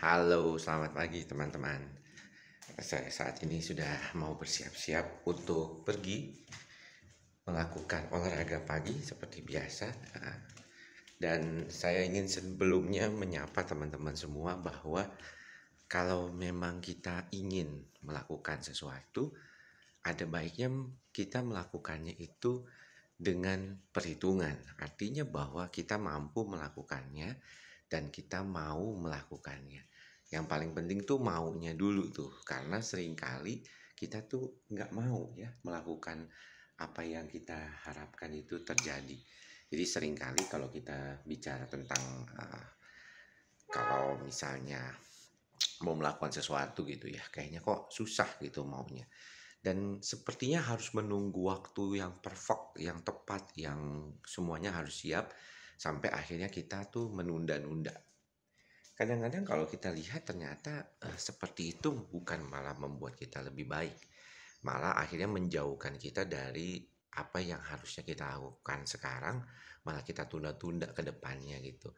Halo, selamat pagi teman-teman. Saya saat ini sudah mau bersiap-siap untuk pergi melakukan olahraga pagi seperti biasa. Dan saya ingin sebelumnya menyapa teman-teman semua bahwa kalau memang kita ingin melakukan sesuatu, ada baiknya kita melakukannya itu dengan perhitungan. Artinya bahwa kita mampu melakukannya dan kita mau melakukannya. Yang paling penting tuh maunya dulu tuh, karena sering kali kita tuh nggak mau ya melakukan apa yang kita harapkan itu terjadi. Jadi sering kali kalau kita bicara tentang uh, kalau misalnya mau melakukan sesuatu gitu ya, kayaknya kok susah gitu maunya. Dan sepertinya harus menunggu waktu yang perfect, yang tepat, yang semuanya harus siap sampai akhirnya kita tuh menunda-nunda. Kadang-kadang kalau kita lihat ternyata uh, seperti itu bukan malah membuat kita lebih baik, malah akhirnya menjauhkan kita dari apa yang harusnya kita lakukan sekarang, malah kita tunda-tunda ke depannya gitu.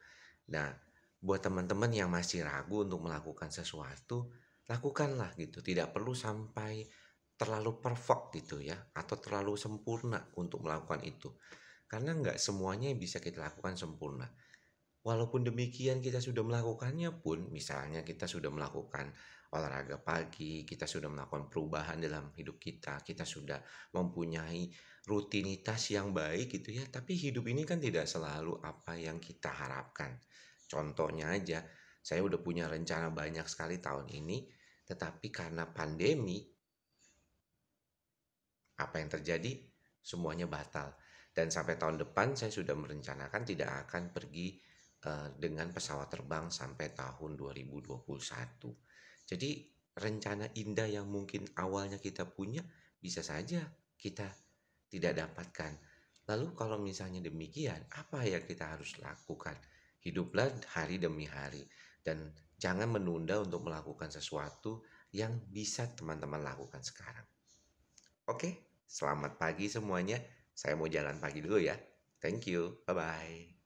Nah, buat teman-teman yang masih ragu untuk melakukan sesuatu, lakukanlah gitu. Tidak perlu sampai terlalu perfect gitu ya, atau terlalu sempurna untuk melakukan itu. Karena nggak semuanya bisa kita lakukan sempurna. Walaupun demikian kita sudah melakukannya pun, misalnya kita sudah melakukan olahraga pagi, kita sudah melakukan perubahan dalam hidup kita, kita sudah mempunyai rutinitas yang baik gitu ya. Tapi hidup ini kan tidak selalu apa yang kita harapkan. Contohnya aja, saya udah punya rencana banyak sekali tahun ini, tetapi karena pandemi, apa yang terjadi? Semuanya batal dan sampai tahun depan saya sudah merencanakan tidak akan pergi uh, dengan pesawat terbang sampai tahun 2021. Jadi rencana indah yang mungkin awalnya kita punya bisa saja kita tidak dapatkan. Lalu kalau misalnya demikian, apa yang kita harus lakukan? Hiduplah hari demi hari dan jangan menunda untuk melakukan sesuatu yang bisa teman-teman lakukan sekarang. Oke, selamat pagi semuanya. Saya mau jalan pagi dulu ya. Thank you. Bye-bye.